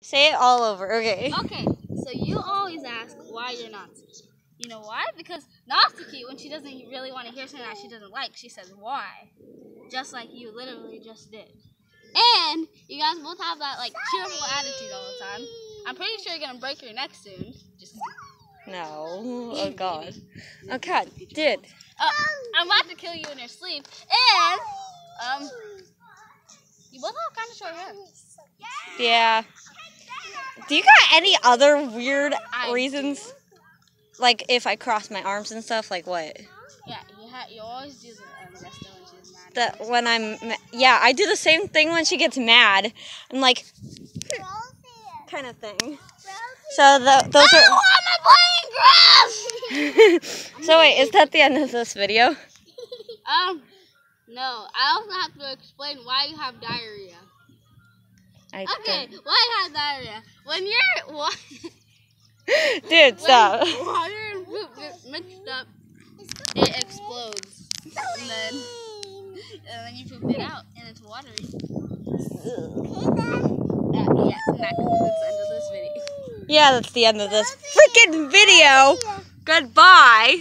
Say it all over. Okay. Okay, so you always ask why you're Natsuki. You know why? Because Natsuki, when she doesn't really want to hear something that she doesn't like, she says why. Just like you literally just did. And you guys both have that like cheerful attitude all the time. I'm pretty sure you're gonna break your neck soon. Just No. Oh God. Okay, dude. uh, I'm about to kill you in your sleep. And um, you both have kind of short hair. Yeah. Do you got any other weird I reasons? Like if I cross my arms and stuff, like what? Yeah, you ha- you always do the um, Desta when she's mad. That when I'm yeah, I do the same thing when she gets mad. I'm like kind of thing. So the, those I are. want to play grass. so wait, is that the end of this video? Um, no. I also have to explain why you have diarrhea. I Okay, why have diarrhea? When you're wa- Dude, stop. when water and poop get mixed up, it explodes, and then and then you poop it out, and it's watery. Uh, yeah, and that concludes the end of this video. Yeah, that's the end of this freaking video. Goodbye.